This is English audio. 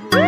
Bye.